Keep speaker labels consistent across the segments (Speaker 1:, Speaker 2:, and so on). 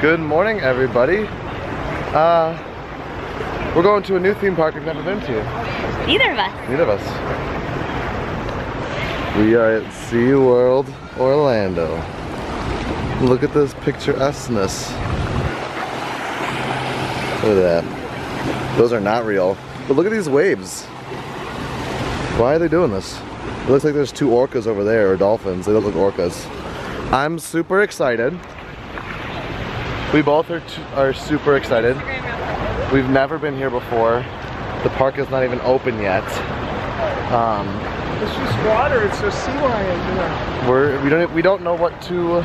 Speaker 1: Good morning, everybody. Uh, we're going to a new theme park we've never been to.
Speaker 2: Neither of us.
Speaker 1: Neither of us. We are at SeaWorld Orlando. Look at this picturesqueness. Look at that. Those are not real. But look at these waves. Why are they doing this? It looks like there's two orcas over there, or dolphins. They don't look like orcas. I'm super excited. We both are, are super excited. We've never been here before. The park is not even open yet. Um,
Speaker 3: It's just water. It's a sea
Speaker 1: we're we don't we don't know what to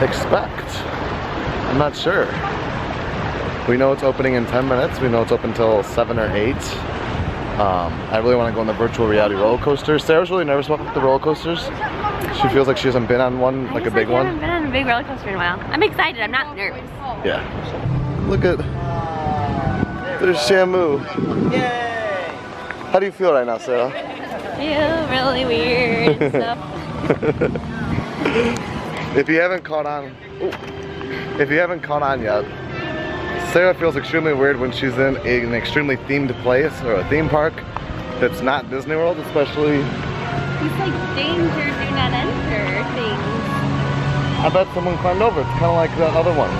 Speaker 1: expect. I'm not sure. We know it's opening in 10 minutes. We know it's open until 7 or 8. Um, I really want to go on the virtual reality roller coaster. Sarah's really nervous about the roller coasters. She feels like she hasn't been on one, like a big one.
Speaker 2: Been on a big roller coaster in a while. I'm excited. I'm not nervous.
Speaker 1: Yeah. Look at there's Shamu.
Speaker 3: Yay!
Speaker 1: How do you feel right now, Sarah?
Speaker 2: Feel really weird and stuff.
Speaker 1: If you haven't caught on, ooh, if you haven't caught on yet, Sarah feels extremely weird when she's in an extremely themed place or a theme park that's not Disney World, especially.
Speaker 2: He's like danger, do not enter things.
Speaker 1: I bet someone climbed over. It's kind of like the other ones.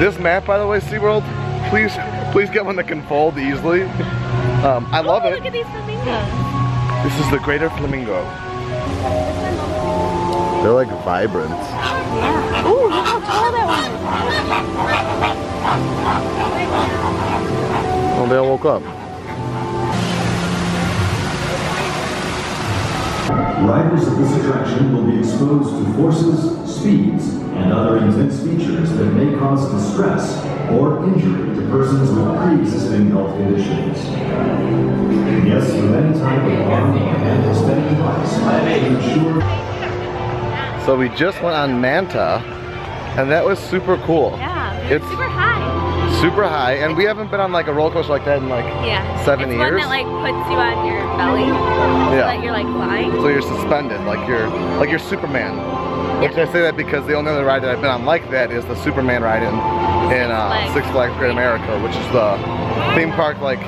Speaker 1: This map, by the way, SeaWorld, please, please get one that can fold easily. Um, I love
Speaker 2: oh,
Speaker 1: it.
Speaker 2: Look at these flamingos.
Speaker 1: This is the Greater Flamingo. They're like vibrant.
Speaker 2: Yeah. Ooh, look how tall that one is.
Speaker 1: Oh, they all woke up.
Speaker 4: Riders of this attraction will be exposed to forces, speeds, and other intense features that may cause distress or injury to persons with pre-existing health conditions. Guests with any type of arm or hand extended device should ensure
Speaker 1: So we just went on Manta, and that was super cool.
Speaker 2: Yeah,
Speaker 1: It's-
Speaker 2: it's super high.
Speaker 1: Super high, and we haven't been on like a roller coaster like that in like
Speaker 2: Yeah.
Speaker 1: seven
Speaker 2: it's
Speaker 1: years.
Speaker 2: one that like puts you on your belly. So
Speaker 1: Yeah.
Speaker 2: that you're like flying.
Speaker 1: so you're suspended, like you're like you're Superman. Which I say that because the only other ride that I've been on like that is the Superman ride in in uh,
Speaker 2: Flags.
Speaker 1: Six Flags Great America, which is the theme park like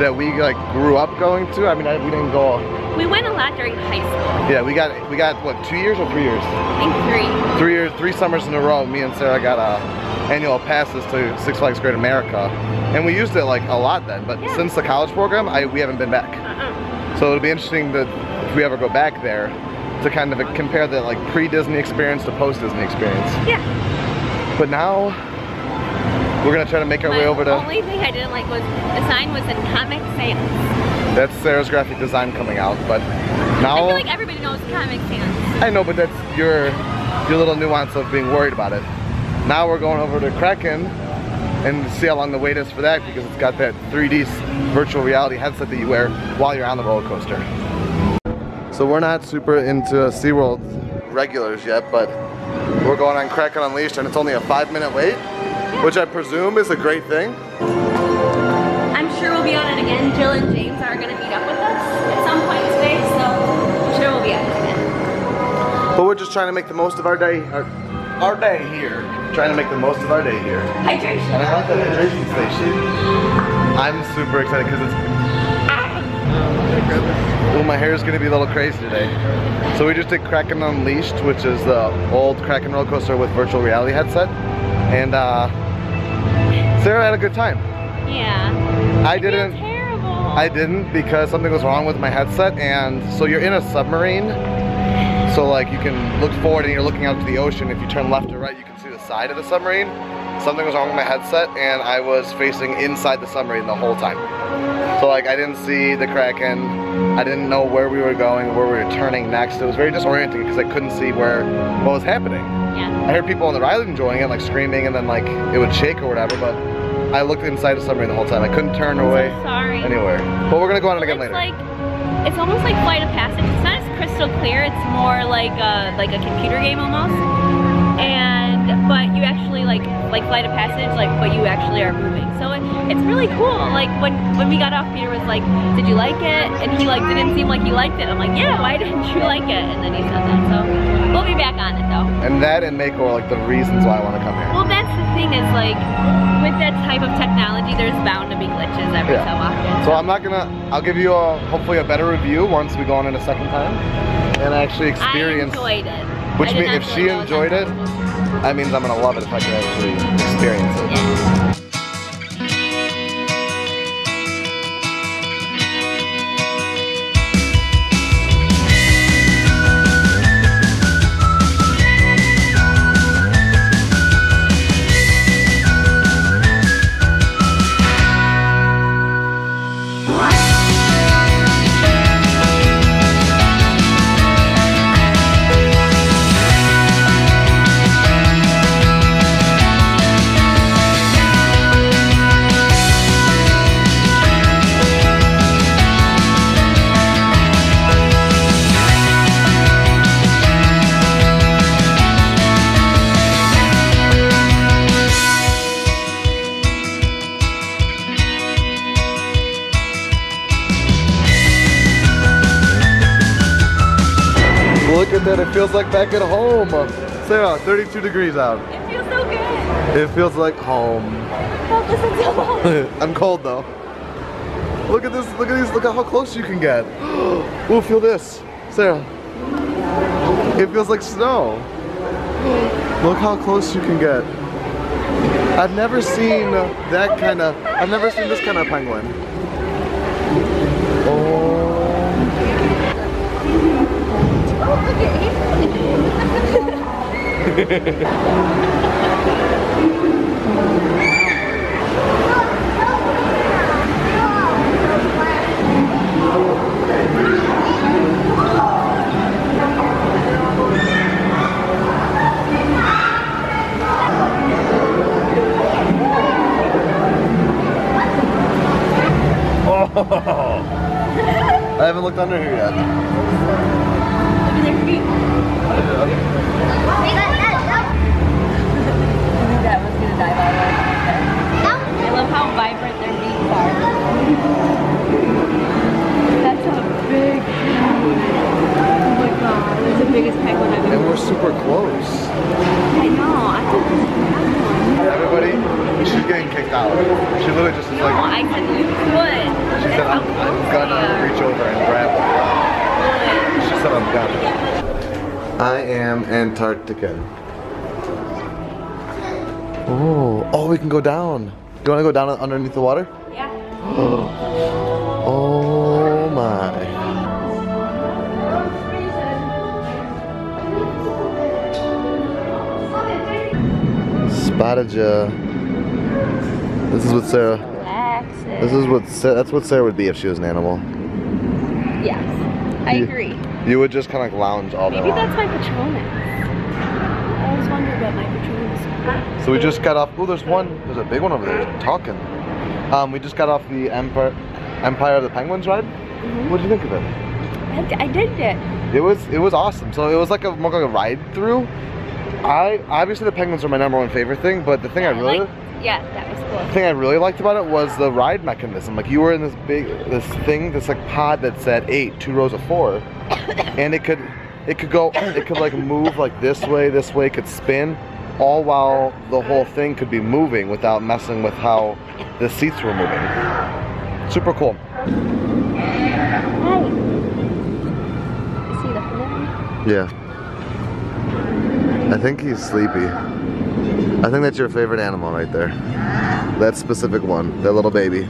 Speaker 1: that we like grew up going to. I mean, I, we didn't go.
Speaker 2: We went a lot during high school.
Speaker 1: Yeah, we got we got what two years or three years?
Speaker 2: I think three.
Speaker 1: Three years, three summers in a row. Me and Sarah got uh, annual passes to Six Flags Great America, and we used it like a lot then. But
Speaker 2: Yeah.
Speaker 1: since the college program, I we haven't been back.
Speaker 2: Uh-uh.
Speaker 1: So it'll be interesting that if we ever go back there to kind of compare the like pre-Disney experience to post-Disney experience.
Speaker 2: Yeah.
Speaker 1: But now we're gonna try to make our
Speaker 2: My
Speaker 1: way over to.
Speaker 2: The only thing I didn't like was the sign was in Comic Sans.
Speaker 1: That's Sarah's graphic design coming out, but now.
Speaker 2: I feel like everybody knows Comic Sans.
Speaker 1: I know, but that's your your little nuance of being worried about it. Now we're going over to Kraken and see how long the wait is for that because it's got that 3D virtual reality headset that you wear while you're on the roller coaster. So we're not super into SeaWorld regulars yet, but we're going on Kraken Unleashed and it's only a five minute wait, which I presume is a great thing.
Speaker 2: I'm sure we'll be on it again. Jill and James are gonna meet up with us at some point today, so I'm sure we'll be on it again.
Speaker 1: But we're just trying to make the most of our day, our, our day here. Trying to make the most of our day here. And
Speaker 2: Hydration.
Speaker 1: I like that hydration station. I'm super excited because it's. Oh, my hair is gonna be a little crazy today. So we just did Kraken Unleashed, which is the old Kraken roller coaster with virtual reality headset, and uh, Sarah had a good time.
Speaker 2: Yeah.
Speaker 1: I
Speaker 2: feel
Speaker 1: didn't.
Speaker 2: terrible.
Speaker 1: I didn't because something was wrong with my headset, and so you're in a submarine. So like you can look forward and you're looking out to the ocean. If you turn left or right, you can see the side of the submarine. Something was wrong with my headset, and I was facing inside the submarine the whole time. So like I didn't see the Kraken. I didn't know where we were going, where we were turning next. It was very disorienting because I couldn't see where what was happening.
Speaker 2: yeah.
Speaker 1: I heard people on the ride enjoying it, like screaming, and then like it would shake or whatever. But I looked inside the submarine the whole time. I couldn't turn away
Speaker 2: Sorry.
Speaker 1: anywhere. But we're gonna go on it again
Speaker 2: it's
Speaker 1: later.
Speaker 2: like it's almost like Flight of Passage. It's not as clear. It's more like a like a computer game almost. And but you actually like like Flight of Passage, like but you actually are moving. So it, it's really cool. Like when when we got off, Peter was like, "Did you like it?" And he like didn't seem like he liked it. I'm like, "Yeah, why didn't you like it?" And then he said that. So we'll be back on it though.
Speaker 1: And that and Mako are like the reasons why I want to come here.
Speaker 2: Well, thing is like, with that type of technology, there's bound to be glitches every
Speaker 1: Yeah.
Speaker 2: so often.
Speaker 1: So I'm not gonna. I'll give you a hopefully a better review once we go on it a second time and actually experience.
Speaker 2: I enjoyed it.
Speaker 1: Which
Speaker 2: I did
Speaker 1: mean-
Speaker 2: not
Speaker 1: if she enjoyed it. That means I'm gonna love it if I can actually experience it.
Speaker 2: Yeah.
Speaker 1: Feels like back at home. Sarah, 32 degrees out.
Speaker 2: It feels so good.
Speaker 1: It feels like home.
Speaker 2: This is so cold.
Speaker 1: I'm cold though. Look at this, look at these, look at how close you can get. Ooh, feel this. Sarah. It feels like snow. Look how close you can get. I've never seen that kind of, I've never seen this kind of penguin. Oh. Oh. I haven't looked under here yet. Super close.
Speaker 2: I know, I thought this was one.
Speaker 1: Everybody, she's getting kicked out. She literally just is
Speaker 2: No,
Speaker 1: like,
Speaker 2: I said you could.
Speaker 1: she said, I'm, I'm gonna reach over and grab her. She said, I'm done. I am Antarctica. Oh, oh, we can go down. You wanna go down underneath the water?
Speaker 2: Yeah.
Speaker 1: Oh my. Spotted ya. This is what Sarah.
Speaker 2: Relax.
Speaker 1: This is what Sa- that's what Sarah would be if she was an animal.
Speaker 2: Yes. I agree.
Speaker 1: You would just kind of lounge all day
Speaker 2: Maybe
Speaker 1: long.
Speaker 2: that's my Patronus. I always wondered what my Patronus
Speaker 1: So we just got off. Oh, there's one. There's a big one over there talking. Um, we just got off the Empire, Empire of the Penguins ride.
Speaker 2: Mm-hmm.
Speaker 1: What did you think of it?
Speaker 2: I, I did it.
Speaker 1: It was it was awesome. So it was like a more like a ride through. I obviously the penguins are my number one favorite thing, but the thing I really
Speaker 2: liked- yeah, that was cool.
Speaker 1: the thing I really liked about it was the ride mechanism. Like you were in this big this thing, this like pod that said eight, two rows of four, and it could it could go it could like move like this way, this way, it could spin, all while the whole thing could be moving without messing with how the seats were moving. Super cool.
Speaker 2: Hi. You see the balloon?
Speaker 1: Yeah. I think he's sleepy. I think that's your favorite animal right there. That specific one, that little baby.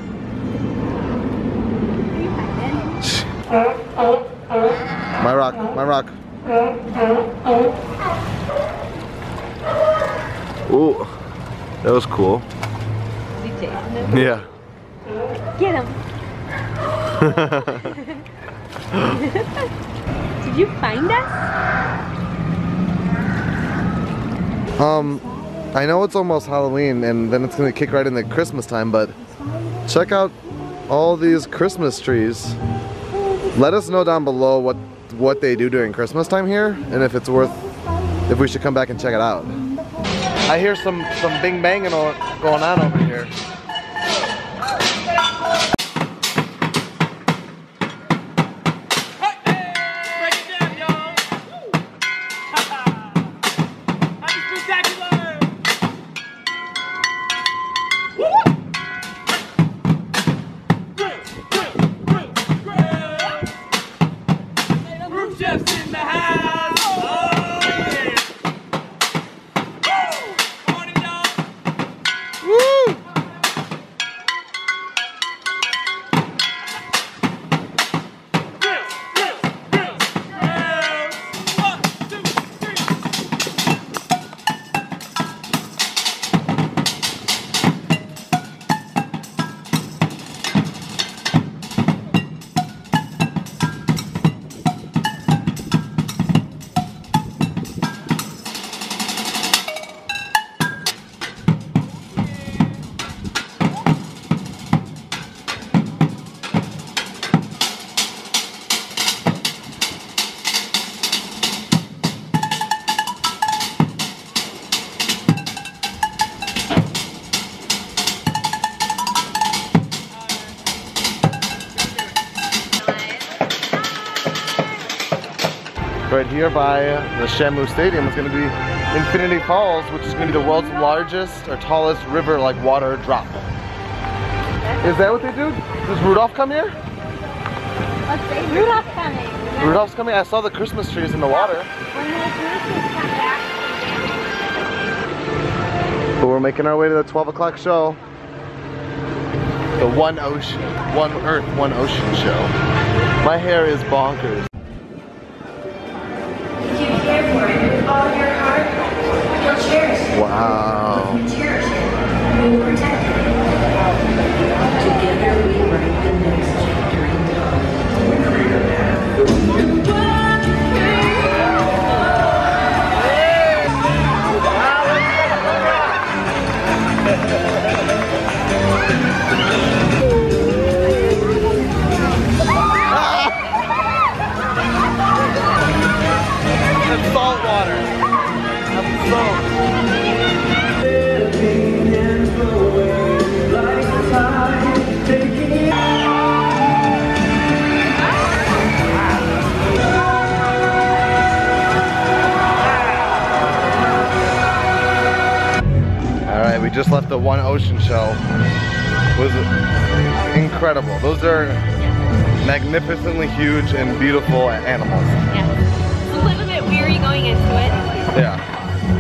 Speaker 1: My rock, my rock. Ooh, that was cool.
Speaker 2: Is he chasing him?
Speaker 1: Yeah.
Speaker 2: Get him. Did you find us?
Speaker 1: Um, I know it's almost Halloween and then it's gonna kick right into Christmas time, but check out all these Christmas trees. Let us know down below what what they do during Christmas time here and if it's worth if we should come back and check it out. I hear some some bing banging going on over here. Right here by the Shamu Stadium is going to be Infinity Falls, which is going to be the world's largest or tallest river like water drop. Is that what they do? Does Rudolph come here?
Speaker 2: Let's say Rudolph coming.
Speaker 1: Rudolph's coming. I saw the Christmas trees in the water.
Speaker 2: When the back.
Speaker 1: But we're making our way to the 12 o'clock show. The One Ocean, One Earth, One Ocean show. My hair is bonkers. Just left the One Ocean show. It was incredible. Those are magnificently huge and beautiful animals.
Speaker 2: Yeah. It's a little bit weary going into it.
Speaker 1: Yeah.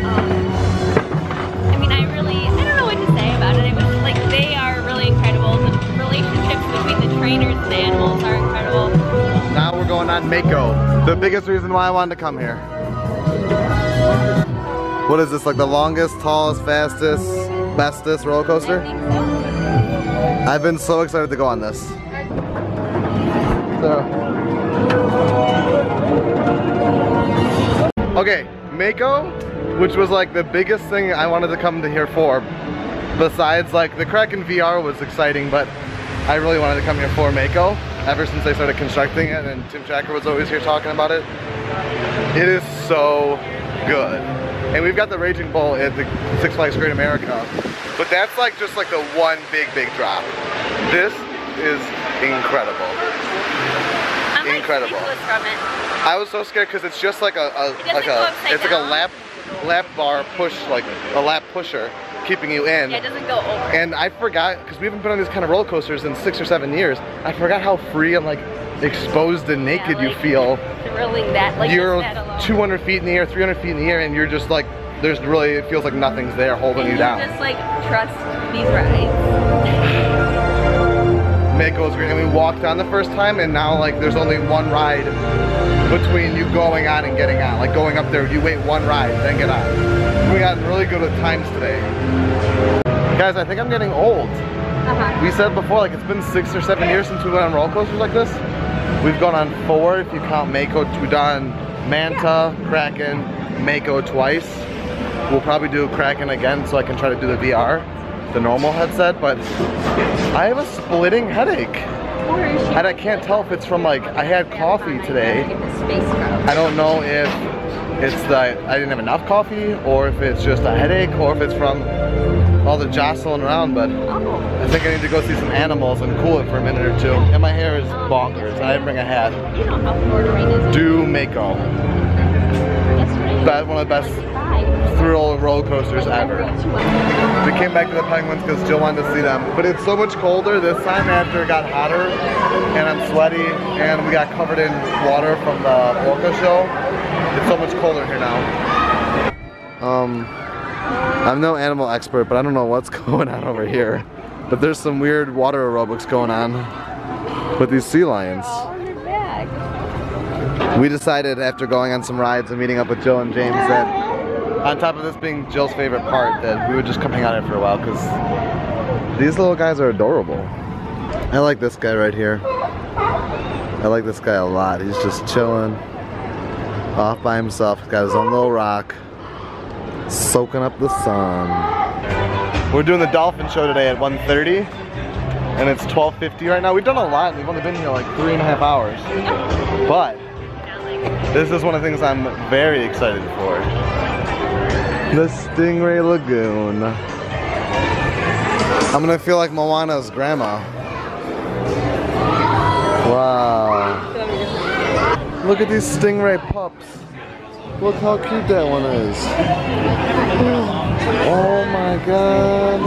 Speaker 2: Um, I mean, I really, I don't know what to say about it. It was like they are really incredible. The relationships between the trainers and the animals are incredible.
Speaker 1: Now we're going on Mako. The biggest reason why I wanted to come here. What is this, like the longest, tallest, fastest, bestest roller coaster? I've been so excited to go on this. So. Okay, Mako, which was like the biggest thing I wanted to come to here for. Besides like the Kraken VR was exciting, but I really wanted to come here for Mako ever since they started constructing it and Tim Tracker was always here talking about it. It is so good. And we've got the Raging Bull at the Six Flags Great America. But that's like just like the one big, big drop. This is incredible.
Speaker 2: I'm
Speaker 1: Incredible.
Speaker 2: it.
Speaker 1: I was so scared because it's just like a, a like a it's like a lap lap bar push like a lap pusher keeping you in.
Speaker 2: Yeah, it doesn't go over.
Speaker 1: And I forgot because we haven't been on these kind of roller coasters in six or seven years. I forgot how free and like exposed and
Speaker 2: Yeah,
Speaker 1: naked you feel.
Speaker 2: Thrilling that, like
Speaker 1: you're
Speaker 2: that alone.
Speaker 1: 200 feet in the air, 300 feet in the air, and you're just like there's really it feels like nothing's there holding
Speaker 2: And
Speaker 1: you down.
Speaker 2: Just like trust these rides.
Speaker 1: Mako was great. And we walked on the first time, and now like there's only one ride between you going on and getting on. Like going up there, you wait one ride, then get on. We got really good with times today. Guys, I think I'm getting old.
Speaker 2: Uh-huh.
Speaker 1: We said before, like it's been six or seven years since we went on roller coasters like this. We've gone on four if you count Mako. We've done Manta, Kraken, Mako twice. We'll probably do Kraken again so I can try to do the VR, the normal headset, but I have a splitting headache. And I can't tell if it's from like, I had coffee today. I don't know if it's the, I didn't have enough coffee or if it's just a headache or if it's from all the jostling around, but. I think I need to go see some animals and cool it for a minute or two. And my hair is bonkers. I didn't bring a hat.
Speaker 2: You know how Florida rain is.
Speaker 1: Do Mako.
Speaker 2: Yesterday.
Speaker 1: That one of the best. Thrill roller coasters ever. We came back to the Penguins because Jill wanted to see them. But it's so much colder this time after it got hotter and I'm sweaty and we got covered in water from the Orca show. It's so much colder here now. Um, I'm no animal expert, but I don't know what's going on over here. But there's some weird water aerobics going on with these sea lions.
Speaker 2: All on their back.
Speaker 1: We decided after going on some rides and meeting up with Jill and James that on top of this being Jill's favorite part that we would just come hang out here for a while because these little guys are adorable. I like this guy right here. I like this guy a lot. He's just chilling off by himself. He's got his own little rock soaking up the sun. We're doing the dolphin show today at 1.30 and it's 12.50 right now. We've done a lot we've only been here like three and a half hours. But this is one of the things I'm very excited for. The Stingray Lagoon. I'm gonna feel like Moana's grandma. Wow. Look at these stingray pups. Look how cute that one is. Oh my god.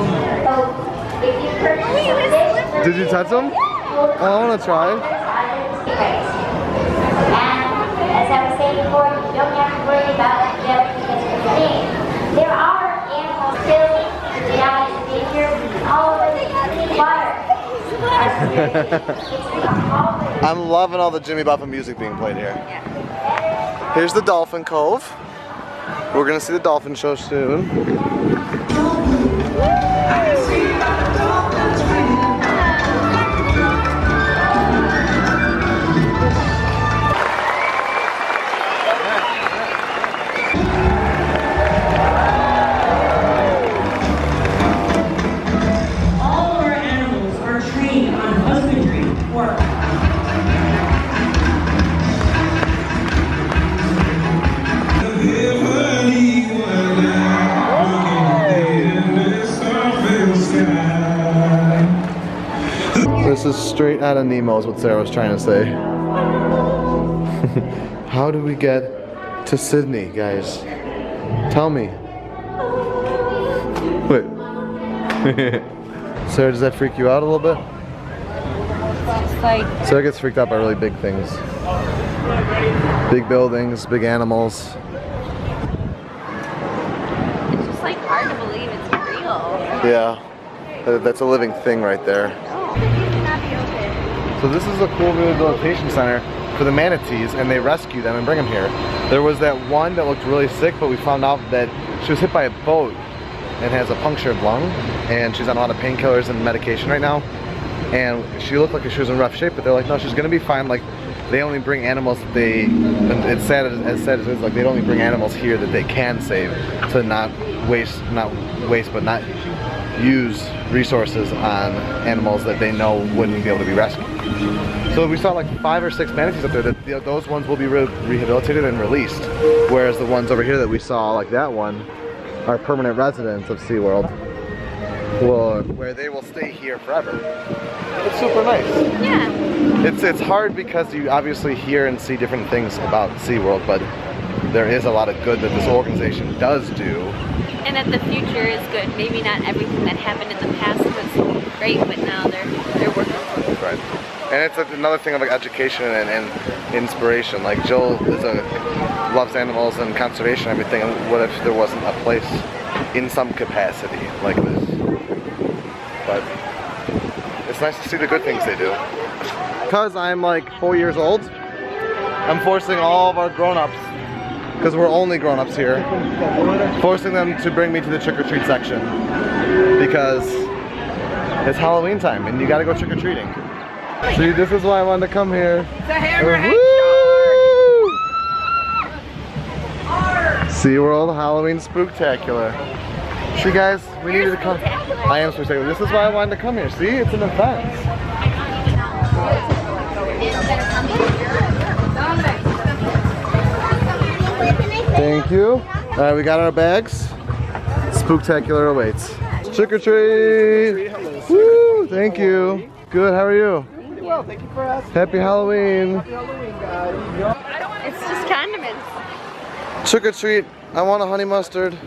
Speaker 1: Did you touch them? Oh, I want to try.
Speaker 5: As I was saying before, you don't have to worry about because of the thing. There are animals still down in danger. All of the water.
Speaker 1: I'm loving all the Jimmy Buffett music being played here. Here's the Dolphin Cove. We're gonna see the dolphin show soon. Straight out of Nemo is what Sarah was trying to say. How do we get to Sydney, guys? Tell me. Wait. Sarah, does that freak you out a little bit?
Speaker 2: Like
Speaker 1: Sarah gets freaked out by really big things. Big buildings, big animals.
Speaker 2: it's just like hard to believe it's real.
Speaker 1: Yeah. That's a living thing right there.
Speaker 2: Oh.
Speaker 1: So this is a cool rehabilitation center for the manatees and they rescue them and bring them here. There was that one that looked really sick but we found out that she was hit by a boat and has a punctured lung and she's on a lot of painkillers and medication right now. And she looked like she was in rough shape but they're like no she's gonna be fine like they only bring animals that they it's sad as sad as it is like they only bring animals here that they can save to not waste not waste but not use resources on animals that they know wouldn't be able to be rescued. So we saw like five or six manatees up there that you know, those ones will be re rehabilitated and released. Whereas the ones over here that we saw, like that one, are permanent residents of SeaWorld. Well, where they will stay here forever. It's super nice.
Speaker 2: Yeah.
Speaker 1: It's it's hard because you obviously hear and see different things about SeaWorld, but there is a lot of good that this organization does do.
Speaker 2: And that the future is good. Maybe not everything that happened in the past was great, but now they're they're working for it.
Speaker 1: Right. And it's another thing of like education and, and inspiration. Like Jill is a loves animals and conservation and everything. And what if there wasn't a place in some capacity like this? But it's nice to see the good things they do. Because I'm like four years old, I'm forcing all of our grown-ups, because we're only grown-ups here, forcing them to bring me to the trick-or-treat section. Because it's Halloween time and you gotta go trick-or-treating. See, this is why I wanted to come here.
Speaker 6: The hammerhead uh,
Speaker 1: Woo! SeaWorld Halloween Spooktacular. See guys, we needed to come. I am Spooktacular. This is why I wanted to come here. See, it's an event. Thank you. All right, we got our bags. Spooktacular awaits. Trick or treat. Woo! Thank you. Good. How are you?
Speaker 3: Well, thank you for asking.
Speaker 1: Happy Halloween.
Speaker 3: Halloween, guys.
Speaker 2: It's just condiments.
Speaker 1: Trick or treat. I want a honey mustard.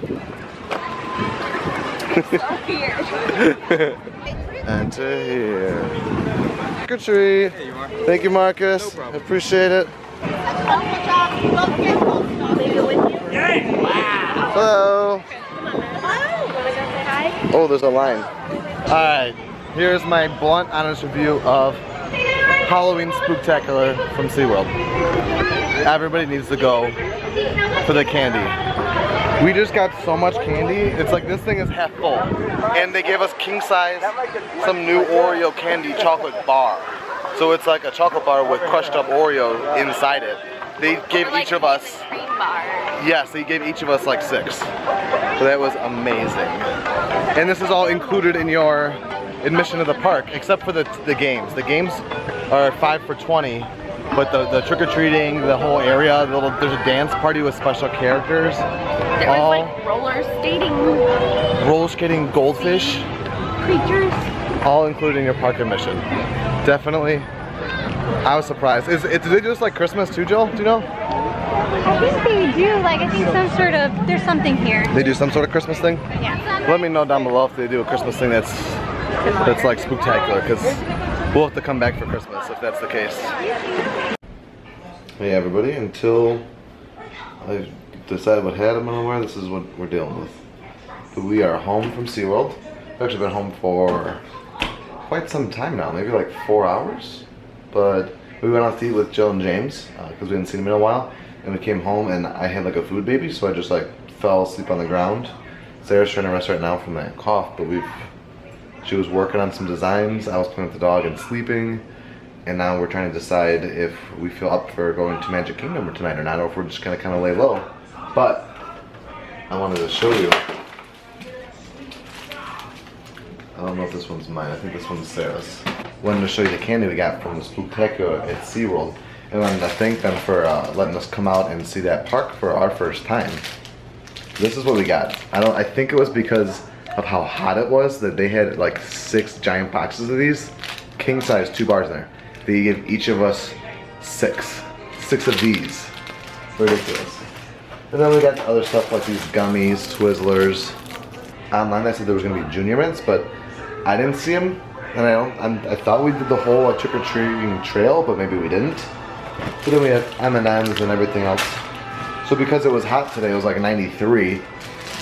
Speaker 1: Enter here. Trick or treat. Thank you, Marcus. Appreciate it. Hello. Oh, there's a line. Alright, here's my blunt, honest review of Halloween Spooktacular from SeaWorld. Everybody needs to go for the candy. We just got so much candy. It's like this thing is half full. And they gave us king size, some new Oreo candy chocolate bar. So it's like a chocolate bar with crushed up Oreo inside it. They gave
Speaker 2: like
Speaker 1: each of us. Yes, they gave each of us like six. So that was amazing. And this is all included in your admission to the park, except for the, the games. The games are five for 20, but the, the trick-or-treating, the whole area, the little, there's a dance party with special characters.
Speaker 2: There
Speaker 1: all
Speaker 2: like roller skating
Speaker 1: roller skating goldfish,
Speaker 2: creatures.
Speaker 1: all included in your park admission. Definitely. I was surprised. Is it, did they do this like Christmas too, Jill? Do you know?
Speaker 2: I think they do, like, I think some sort of, there's something here.
Speaker 1: They do some sort of Christmas thing?
Speaker 2: Yeah.
Speaker 1: Let me know down below if they do a Christmas thing that's that's like spectacular because we'll have to come back for Christmas if that's the case. Hey everybody, until I decide what hat I'm gonna wear, this is what we're dealing with. We are home from SeaWorld. We've actually been home for quite some time now, maybe like four hours. But we went out to eat with Jill and James uh, because we hadn't seen them in a while. And we came home and I had like a food baby, so I just like fell asleep on the ground. Sarah's trying to rest right now from that cough, but we've she was working on some designs. I was playing with the dog and sleeping. And now we're trying to decide if we feel up for going to Magic Kingdom tonight or not, or if we're just gonna kind of lay low. But I wanted to show you. I don't know if this one's mine. I think this one's Sarah's. Wanted to show you the candy we got from the Spooktacular at SeaWorld. And I wanted to thank them for uh, letting us come out and see that park for our first time. This is what we got. I don't. I think it was because of how hot it was that they had like six giant boxes of these, king size, two bars there. They gave each of us six, six of these. Ridiculous. And then we got other stuff like these gummies, Twizzlers. Online, I said there was gonna be Junior Mints, but I didn't see them, and I don't. I'm, I thought we did the whole uh, like, trick or treating trail, but maybe we didn't. But then we had M&Ms and everything else. So because it was hot today, it was like 93.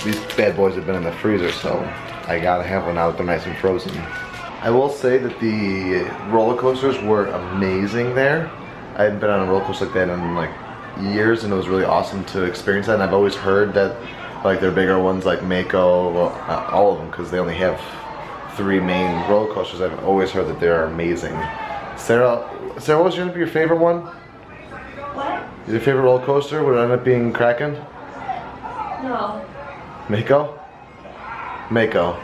Speaker 1: These bad boys have been in the freezer, so I gotta have one now that they're nice and frozen. I will say that the roller coasters were amazing there. I hadn't been on a roller coaster like that in like years, and it was really awesome to experience that. And I've always heard that like their bigger ones like Mako, well, all of them, because they only have three main roller coasters. I've always heard that they're amazing. Sarah, Sarah, what was your, your favorite one?
Speaker 6: What?
Speaker 1: Your favorite roller coaster? Would it end up being Kraken?
Speaker 6: No.
Speaker 1: Mako? Mako.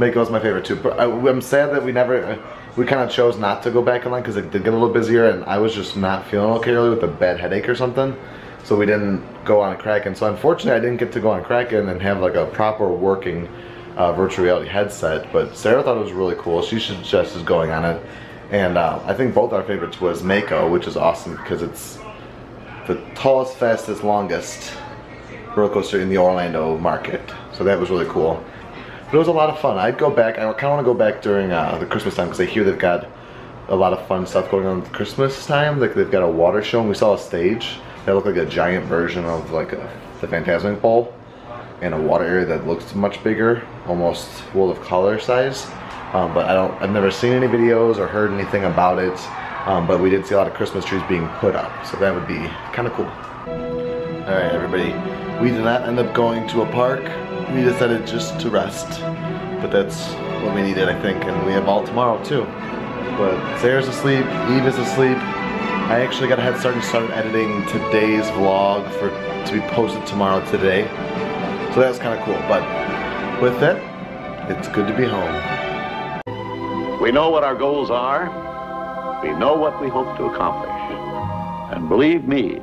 Speaker 1: Mako is my favorite too. But I, I'm sad that we never, uh, we kind of chose not to go back in line because it did get a little busier and I was just not feeling okay really with a bad headache or something. So we didn't go on Kraken. So unfortunately I didn't get to go on Kraken and have like a proper working uh, virtual reality headset. But Sarah thought it was really cool. She suggested going on it. And uh, I think both our favorites was Mako, which is awesome because it's the tallest, fastest, longest roller coaster in the Orlando market. So that was really cool. But it was a lot of fun. I'd go back. I kind of want to go back during uh, the Christmas time because I hear they've got a lot of fun stuff going on at Christmas time. Like they've got a water show and we saw a stage that looked like a giant version of like a, the Fantasmic Bowl and a water area that looks much bigger, almost World of Color size. Um, but I don't, I've never seen any videos or heard anything about it. Um, but we did see a lot of Christmas trees being put up, so that would be kind of cool. All right, everybody. We did not end up going to a park. We decided just to rest, but that's what we needed, I think, and we have all tomorrow too. But Sarah's asleep, Eve is asleep. I actually got a head start and started editing today's vlog for to be posted tomorrow today. So that was kind of cool. But with that, it's good to be home.
Speaker 7: We know what our goals are. We know what we hope to accomplish. And believe me,